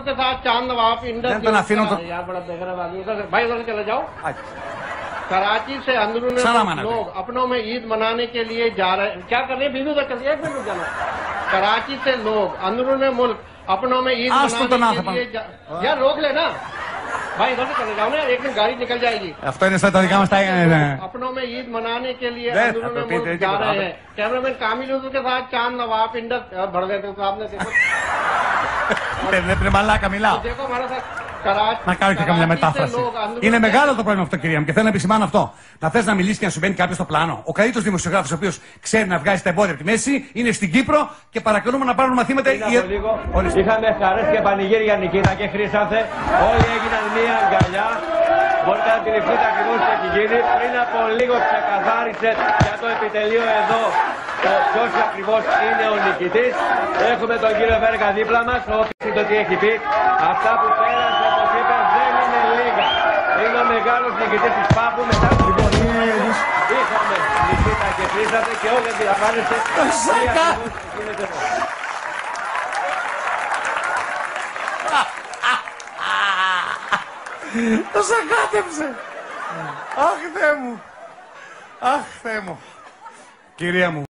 के साथ चाँद नवाब इंडस्ट्री तो यहाँ बड़ा बेहरा भाई उधर चले जाओ। अच्छा। कराची से अंदरून लोग अपनों में ईद मनाने के लिए जा रहे क्या कर रहे हैं? बीबी उधर चलिए एक मिनट जाना। कराची से लोग अंदरून मुल्क अपनों में ईद मनाने के लिए यार रोक लेना भाई इधर से चले जाओ ना एक दिन गाड़ी निकल जाएगी। अपनों में ईद मनाने के लिए अंदरून जा रहे हैं। कैमरामैन कामिल के साथ चाँद नवाब इंडस्ट्री भर गए साहब ने देखो। Ρε μαλάκα, μιλάω. Να κάνω και καμιά μετάφραση. Είναι μεγάλο το πρόβλημα αυτό, κυρία μου, και θέλω να επισημάνω αυτό. Να θες να μιλήσεις και να σου μπαίνει κάποιος στο πλάνο. Ο καλύτερος δημοσιογράφος, ο οποίος ξέρει να βγάζει τα εμπόδια από τη μέση, είναι στην Κύπρο και παρακαλούμε να πάρουν μαθήματα. Είχαμε χαρές και πανηγύρια Νικήτα και χρήσατε. Όλοι έγιναν μία αγκαλιά. Μπορείτε να αντιληφθείτε ακριβώς τι έχει γίνει. Πριν από λίγο ξεκαθάρισε για το επιτελείο εδώ το ποιος ακριβώς είναι ο νικητής. Έχουμε τον κύριο Βέργα δίπλα μας, ο οποίος το τι έχει πει. Αυτά που πέρασε, όπως είπε, δεν είναι λίγα. Είναι ο μεγάλος νικητής της Πάπου μετά από Είχαμε Νικήτα και Χρήσανθε και όλοι αντιλαμβάνεστε τι ακριβώς γίνεται εδώ. Το σακάτεψε. Αχ, Θεέ μου. Αχ, Θεέ μου. Κυρία μου.